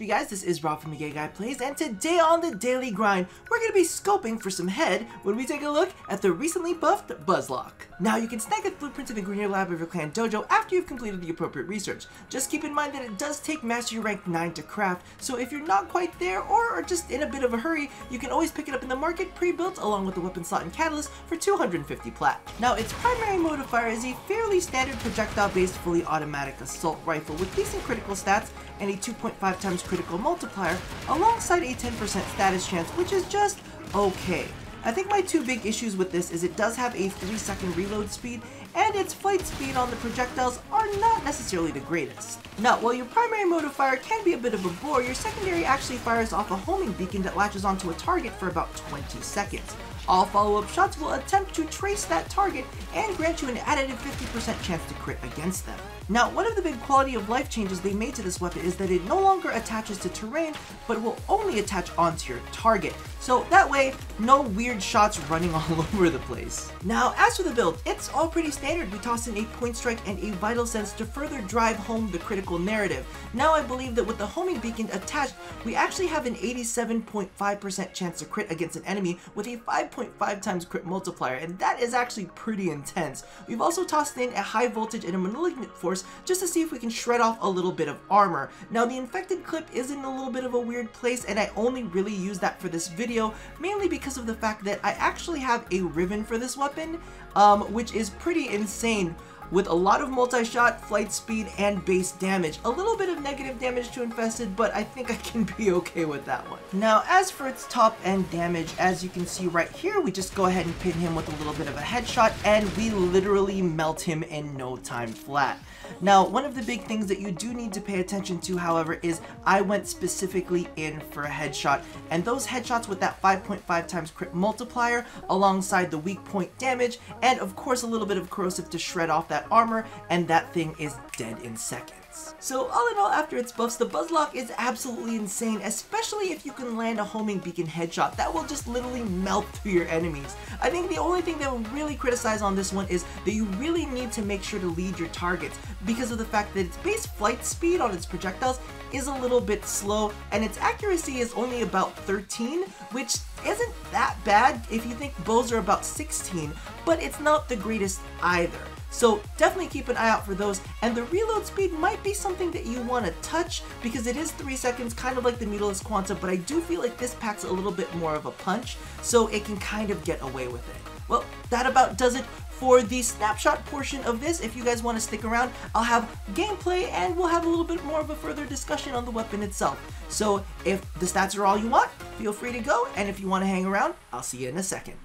you guys? This is Rob from the Gay Guy Plays, and today on the Daily Grind, we're going to be scoping for some head when we take a look at the recently buffed Buzlok. Now, you can snag the blueprint in the Grineer Lab of your clan dojo after you've completed the appropriate research. Just keep in mind that it does take Mastery Rank 9 to craft, so if you're not quite there or are just in a bit of a hurry, you can always pick it up in the market pre-built along with the weapon slot and catalyst for 250 plat. Now, its primary modifier is a fairly standard projectile-based fully automatic assault rifle with decent critical stats and a 2.5 times critical multiplier alongside a 10% status chance, which is just okay. I think my two big issues with this is it does have a 3 second reload speed and its flight speed on the projectiles are not necessarily the greatest. Now, while your primary mode of fire can be a bit of a bore, your secondary actually fires off a homing beacon that latches onto a target for about 20 seconds. All follow-up shots will attempt to trace that target and grant you an additive 50% chance to crit against them. Now, one of the big quality of life changes they made to this weapon is that it no longer attaches to terrain, but will only attach onto your target. So that way, no weird shots running all over the place. Now, as for the build, it's all pretty standard. We toss in a point strike and a vital sense to further drive home the critical narrative. Now I believe that with the homing beacon attached, we actually have an 87.5% chance to crit against an enemy with a 5.5 times crit multiplier, and that is actually pretty intense. We've also tossed in a high voltage and a malignant force just to see if we can shred off a little bit of armor. Now the infected clip is in a little bit of a weird place, and I only really use that for this video, mainly because of the fact that I actually have a Riven for this weapon, um, which is pretty insane with a lot of multi-shot, flight speed, and base damage. A little bit of negative damage to Infested, but I think I can be okay with that one. Now, as for its top end damage, as you can see right here, we just go ahead and pin him with a little bit of a headshot, and we literally melt him in no time flat. Now, one of the big things that you do need to pay attention to, however, is I went specifically in for a headshot, and those headshots with that 5.5 times crit multiplier, alongside the weak point damage, and of course a little bit of corrosive to shred off that that armor, and that thing is dead in seconds. So all in all, after its buffs, the Buzlok is absolutely insane, especially if you can land a homing beacon headshot. That will just literally melt through your enemies. I think the only thing that will really criticize on this one is that you really need to make sure to lead your targets because of the fact that its base flight speed on its projectiles is a little bit slow and its accuracy is only about 13, which isn't that bad if you think bows are about 16, but it's not the greatest either. So definitely keep an eye out for those. And the reload speed might be something that you want to touch because it is 3 seconds, kind of like the Needleless Quanta, but I do feel like this packs a little bit more of a punch, so it can kind of get away with it. Well, that about does it for the snapshot portion of this. If you guys want to stick around, I'll have gameplay and we'll have a little bit more of a further discussion on the weapon itself. So if the stats are all you want, feel free to go, and if you want to hang around, I'll see you in a second.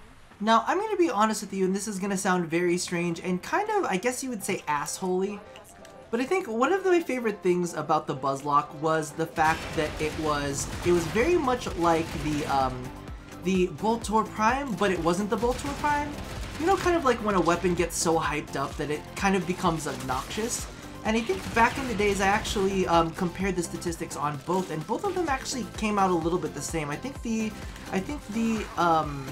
Now, I'm going to be honest with you, and this is going to sound very strange and kind of, I guess you would say, assholey. But I think one of my favorite things about the Buzlok was the fact that it was it was very much like the um, the Boltor Prime, but it wasn't the Boltor Prime. You know, kind of like when a weapon gets so hyped up that it kind of becomes obnoxious. And I think back in the days, I actually um, compared the statistics on both, and both of them actually came out a little bit the same. I think the, I think the um,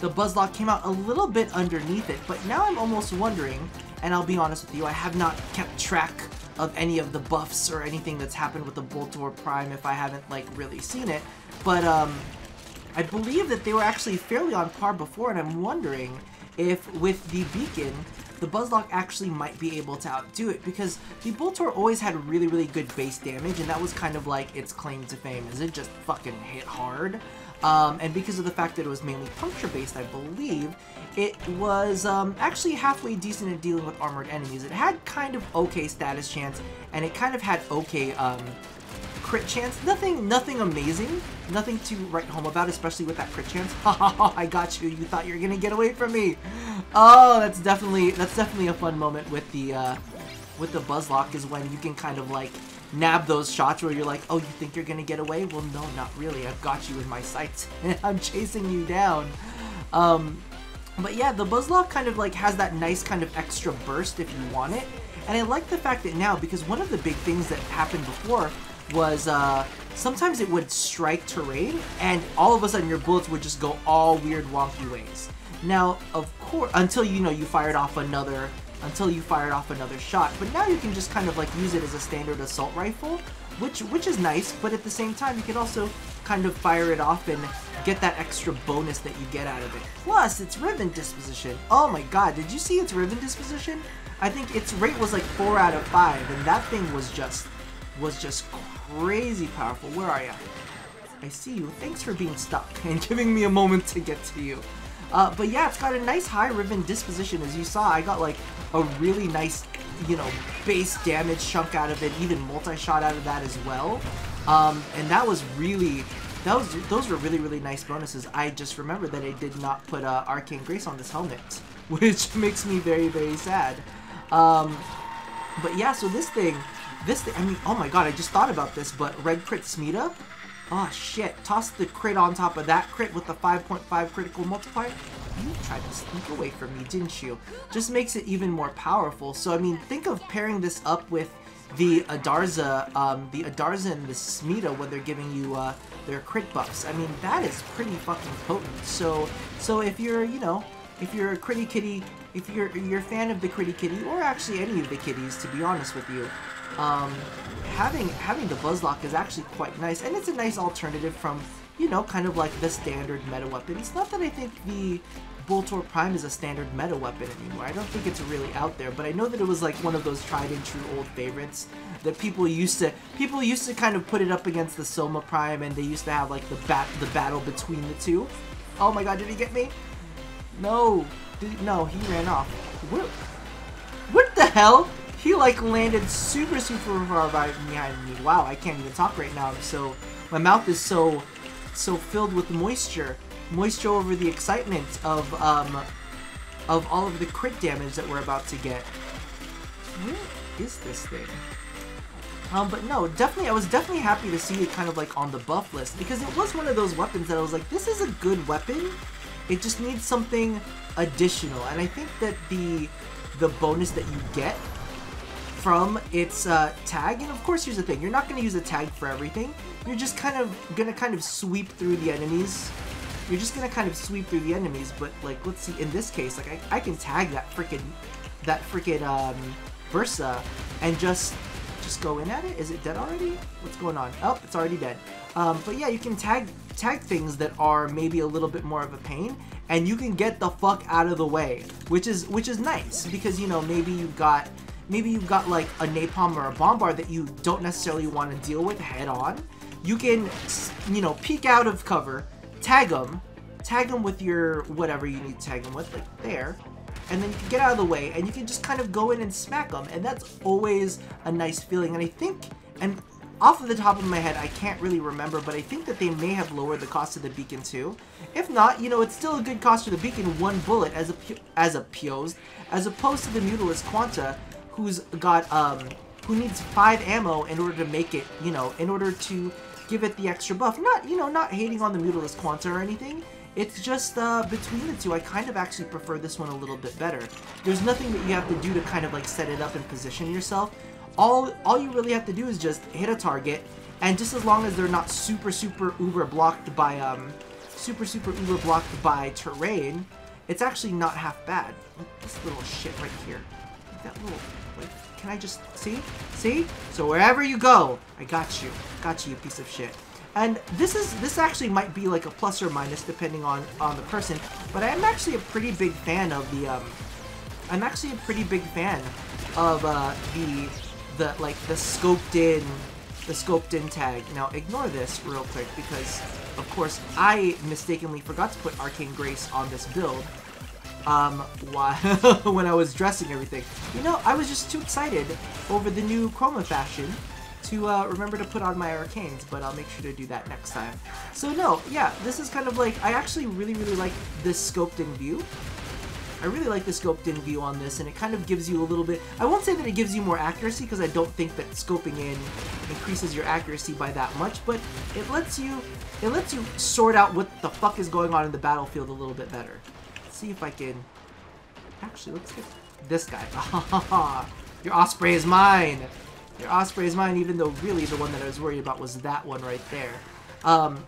the Buzlok came out a little bit underneath it, but now I'm almost wondering, and I'll be honest with you, I have not kept track of any of the buffs or anything that's happened with the Boltor Prime if I haven't like really seen it, but um, I believe that they were actually fairly on par before, and I'm wondering if with the Beacon, the Buzlok actually might be able to outdo it because the Boltor always had really, really good base damage and that was kind of like its claim to fame is it just fucking hit hard. Um, and because of the fact that it was mainly puncture-based, I believe, it was um, actually halfway decent at dealing with armored enemies. It had kind of okay status chance, and it kind of had okay um, crit chance. Nothing, nothing amazing. Nothing to write home about, especially with that crit chance. Ha ha ha! I got you. You thought you were gonna get away from me. Oh, that's definitely that's definitely a fun moment with the uh, with the Buzlok is when you can kind of like nab those shots where you're like, oh, you think you're gonna get away? Well, no, not really. I've got you in my sights, and I'm chasing you down. Um, but yeah, the Buzlok kind of like has that nice kind of extra burst if you want it. And I like the fact that now, because one of the big things that happened before was uh, sometimes it would strike terrain and all of a sudden your bullets would just go all weird wonky ways. Now, of course, until you know you fired off another until you fired off another shot. But now you can just kind of like use it as a standard assault rifle, which which is nice, but at the same time you can also kind of fire it off and get that extra bonus that you get out of it. Plus, its Riven disposition. Oh my god, did you see its Riven disposition? I think its rate was like 4 out of 5, and that thing was just, was just crazy powerful. Where are you? I see you. Thanks for being stuck and giving me a moment to get to you. Uh, but yeah, it's got a nice high Riven disposition. As you saw, I got like a really nice, you know, base damage chunk out of it, even multi-shot out of that as well. Um, and that was really, was, those were really, really nice bonuses. I just remember that I did not put uh, Arcane Grace on this helmet, which makes me very, very sad. Um, but yeah, so this thing, this thing, I mean, oh my god, I just thought about this, but Red Crit Smeeta, Oh shit, toss the crit on top of that crit with the 5.5 critical multiplier. You tried to sneak away from me, didn't you? Just makes it even more powerful. So I mean, think of pairing this up with the Adarza, um, the Adarza and the Smeeta when they're giving you uh, their crit buffs. I mean, that is pretty fucking potent. So, so if you're, you know, if you're a Critty Kitty, if you're you're a fan of the Critty Kitty, or actually any of the kitties, to be honest with you, um, having having the Buzlok is actually quite nice, and it's a nice alternative from, you know, kind of like the standard meta weapon. It's not that I think the Boltor Prime is a standard meta weapon anymore. I don't think it's really out there, but I know that it was like one of those tried and true old favorites that people used to people used to kind of put it up against the Soma Prime, and they used to have like the bat the battle between the two. Oh my god, did he get me? No, did, no, he ran off. What? What the hell? He like landed super super far behind me. Wow, I can't even talk right now. So my mouth is so so filled with moisture, moisture over the excitement of um of all of the crit damage that we're about to get. Where is this thing? Um, but no, definitely, I was definitely happy to see it kind of like on the buff list because it was one of those weapons that I was like, this is a good weapon. It just needs something additional, and I think that the the bonus that you get from its uh, tag. And of course, here's the thing: you're not going to use a tag for everything. You're just kind of going to kind of sweep through the enemies. You're just going to kind of sweep through the enemies. But like, let's see. In this case, like I, I can tag that freaking that freaking um, Bursa and just just go in at it. Is it dead already? What's going on? Oh, it's already dead. Um, but yeah, you can tag tag things that are maybe a little bit more of a pain, and you can get the fuck out of the way, which is which is nice because you know maybe you've got maybe you've got like a napalm or a bombard that you don't necessarily want to deal with head on, you can, you know, peek out of cover, tag them, tag them with your whatever you need to tag them with, like there, and then you can get out of the way and you can just kind of go in and smack them, and that's always a nice feeling. And I think, and off of the top of my head, I can't really remember, but I think that they may have lowered the cost of the beacon too. If not, you know, it's still a good cost for the beacon, one bullet as a as a Pios, as opposed to the Mutalist Quanta, who's got um who needs five ammo in order to make it, you know, in order to give it the extra buff. Not, you know, not hating on the Mutalist Quanta or anything. It's just uh, between the two, I kind of actually prefer this one a little bit better. There's nothing that you have to do to kind of like set it up and position yourself. All, all you really have to do is just hit a target, and just as long as they're not super, super uber blocked by, um, super, super uber blocked by terrain, it's actually not half bad. This little shit right here. That little can I just... See? See? So wherever you go, I got you. Got you, you piece of shit. And this is this actually might be like a plus or minus depending on on the person, but I'm actually a pretty big fan of the um I'm actually a pretty big fan of uh the the like the scoped in the scoped in tag. Now ignore this real quick because of course I mistakenly forgot to put Arcane Grace on this build um, when I was dressing everything. You know, I was just too excited over the new Chroma fashion to uh, remember to put on my arcanes, but I'll make sure to do that next time. So no, yeah, this is kind of like, I actually really, really like this scoped in view. I really like the scoped in view on this, and it kind of gives you a little bit, I won't say that it gives you more accuracy, because I don't think that scoping in increases your accuracy by that much, but it lets you, it lets you sort out what the fuck is going on in the battlefield a little bit better see if I can... Actually, let's get this guy. Your Osprey is mine! Your Osprey is mine, even though really the one that I was worried about was that one right there. Um,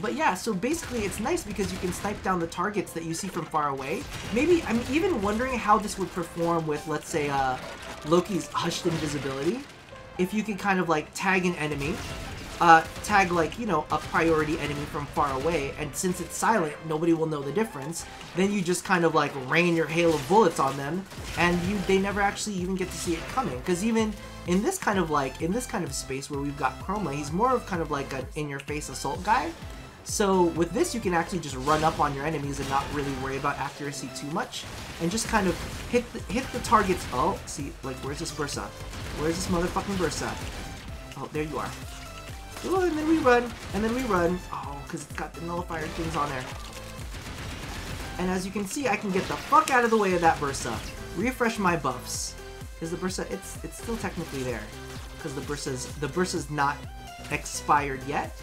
but yeah, so basically it's nice because you can snipe down the targets that you see from far away. Maybe, I'm even wondering how this would perform with, let's say, uh, Loki's hushed invisibility. If you could kind of like tag an enemy, uh, tag like, you know, a priority enemy from far away, and since it's silent, nobody will know the difference, then you just kind of like rain your hail of bullets on them, and you they never actually even get to see it coming. Because even in this kind of like, in this kind of space where we've got Chroma, he's more of kind of like an in-your-face assault guy, so with this, you can actually just run up on your enemies and not really worry about accuracy too much, and just kind of hit the, hit the targets. Oh, see, like where's this Bursa? Where's this motherfucking Bursa? Oh, there you are. Ooh, and then we run, and then we run. Oh, because it's got the nullifier things on there. And as you can see, I can get the fuck out of the way of that Bursa. Refresh my buffs. Is the Bursa? It's it's still technically there, because the Bursa's the Bursa's not expired yet.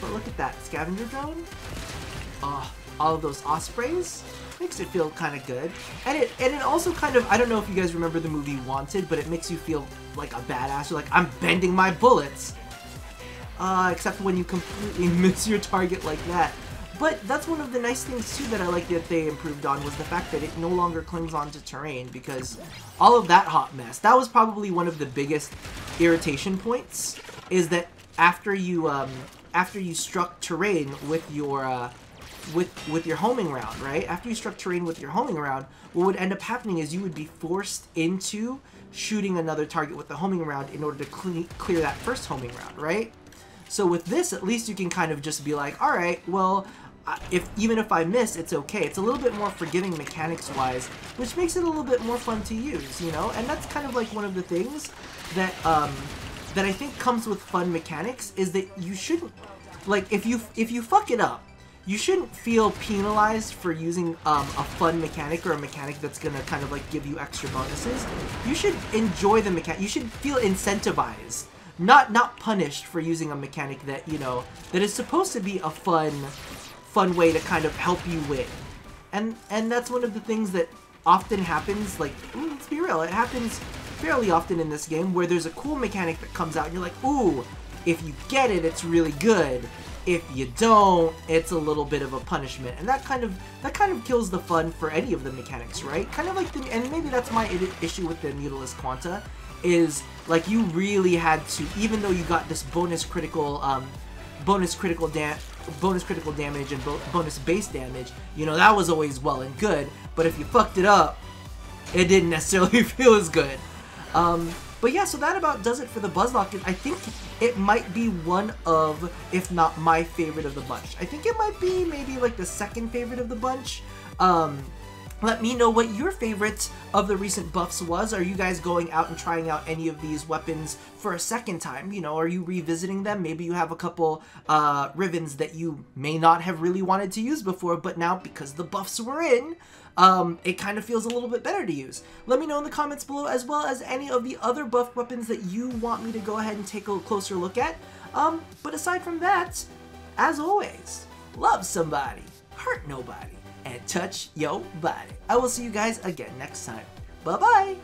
But look at that, scavenger drone. Oh, all of those ospreys makes it feel kind of good. And it and it also kind of I don't know if you guys remember the movie Wanted, but it makes you feel like a badass. You're like I'm bending my bullets. Uh, except when you completely miss your target like that. But that's one of the nice things too that I like that they improved on was the fact that it no longer clings on to terrain because all of that hot mess. That was probably one of the biggest irritation points is that after you um, after you struck terrain with your uh, with with your homing round, right? After you struck terrain with your homing round, what would end up happening is you would be forced into shooting another target with the homing round in order to cle clear that first homing round, right? So with this, at least you can kind of just be like, all right, well, if even if I miss, it's okay. It's a little bit more forgiving mechanics-wise, which makes it a little bit more fun to use, you know? And that's kind of like one of the things that um, that I think comes with fun mechanics is that you shouldn't like if you if you fuck it up, you shouldn't feel penalized for using um, a fun mechanic or a mechanic that's gonna kind of like give you extra bonuses. You should enjoy the mechanic. You should feel incentivized, not not punished for using a mechanic that you know that is supposed to be a fun, fun way to kind of help you win. And and that's one of the things that often happens. Like mm, let's be real, it happens fairly often in this game where there's a cool mechanic that comes out and you're like, ooh, if you get it, it's really good. If you don't, it's a little bit of a punishment, and that kind of that kind of kills the fun for any of the mechanics, right? Kind of like the, and maybe that's my issue with the Mutalist Quanta, is like you really had to, even though you got this bonus critical, um, bonus critical dam, bonus critical damage and bo bonus base damage, you know that was always well and good. But if you fucked it up, it didn't necessarily feel as good. Um, but yeah, so that about does it for the Buzlok. I think it might be one of, if not my favorite of the bunch. I think it might be maybe like the second favorite of the bunch. Um, let me know what your favorite of the recent buffs was. Are you guys going out and trying out any of these weapons for a second time? You know, are you revisiting them? Maybe you have a couple uh, Rivens that you may not have really wanted to use before, but now because the buffs were in, um, it kind of feels a little bit better to use. Let me know in the comments below as well as any of the other buff weapons that you want me to go ahead and take a closer look at. Um, but aside from that, as always, love somebody, hurt nobody, and touch your body. I will see you guys again next time. Bye-bye!